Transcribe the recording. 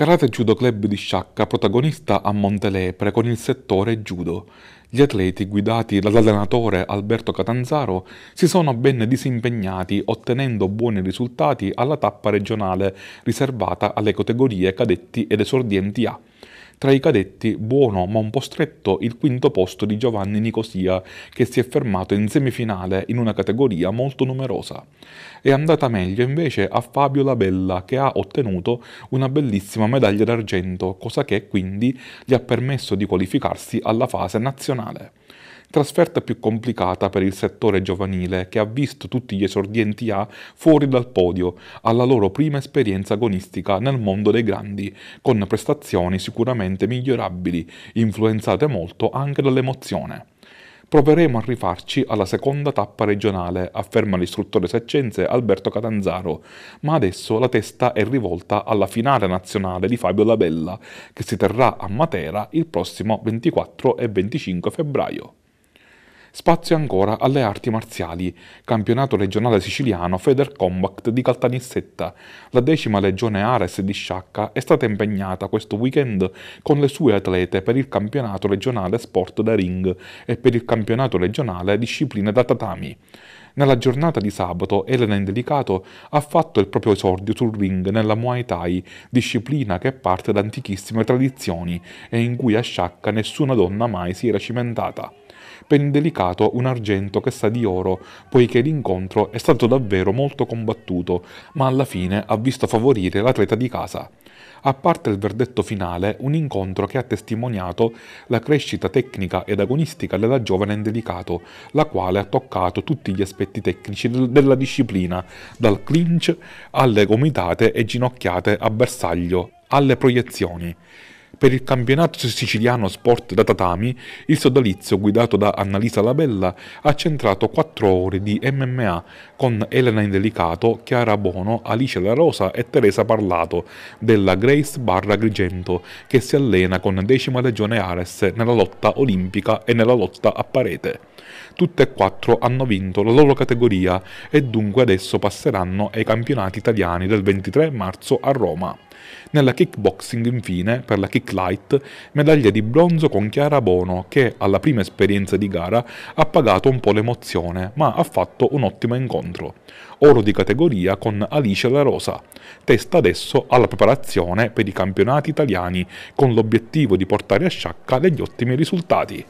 Karate Judo Club di Sciacca protagonista a Montelepre con il settore judo. Gli atleti, guidati dall'allenatore Alberto Catanzaro, si sono ben disimpegnati ottenendo buoni risultati alla tappa regionale riservata alle categorie cadetti ed esordienti A. Tra i cadetti, buono ma un po' stretto il quinto posto di Giovanni Nicosia, che si è fermato in semifinale in una categoria molto numerosa. È andata meglio invece a Fabio Labella, che ha ottenuto una bellissima medaglia d'argento, cosa che quindi gli ha permesso di qualificarsi alla fase nazionale trasferta più complicata per il settore giovanile che ha visto tutti gli esordienti A fuori dal podio alla loro prima esperienza agonistica nel mondo dei grandi, con prestazioni sicuramente migliorabili, influenzate molto anche dall'emozione. Proveremo a rifarci alla seconda tappa regionale, afferma l'istruttore seccense Alberto Catanzaro, ma adesso la testa è rivolta alla finale nazionale di Fabio Labella, che si terrà a Matera il prossimo 24 e 25 febbraio. Spazio ancora alle arti marziali, campionato regionale siciliano Feder Combat di Caltanissetta. La decima legione Ares di Sciacca è stata impegnata questo weekend con le sue atlete per il campionato regionale sport da ring e per il campionato regionale discipline da tatami. Nella giornata di sabato Elena Indelicato ha fatto il proprio esordio sul ring nella Muay Thai, disciplina che parte da antichissime tradizioni e in cui a Sciacca nessuna donna mai si era cimentata per indelicato un argento che sa di oro, poiché l'incontro è stato davvero molto combattuto, ma alla fine ha visto favorire l'atleta di casa. A parte il verdetto finale, un incontro che ha testimoniato la crescita tecnica ed agonistica della giovane Indelicato, la quale ha toccato tutti gli aspetti tecnici della disciplina, dal clinch alle gomitate e ginocchiate a bersaglio, alle proiezioni. Per il campionato siciliano sport da tatami, il sodalizio guidato da Annalisa Labella ha centrato 4 ore di MMA con Elena Indelicato, Chiara Bono, Alice La Rosa e Teresa Parlato della Grace Barra Agrigento che si allena con decima legione Ares nella lotta olimpica e nella lotta a parete. Tutte e quattro hanno vinto la loro categoria e dunque adesso passeranno ai campionati italiani del 23 marzo a Roma. Nella kickboxing, infine, per la kick light, medaglia di bronzo con Chiara Bono, che alla prima esperienza di gara ha pagato un po' l'emozione, ma ha fatto un ottimo incontro. Oro di categoria con Alice La Rosa. Testa adesso alla preparazione per i campionati italiani, con l'obiettivo di portare a sciacca degli ottimi risultati.